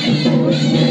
Guilherme.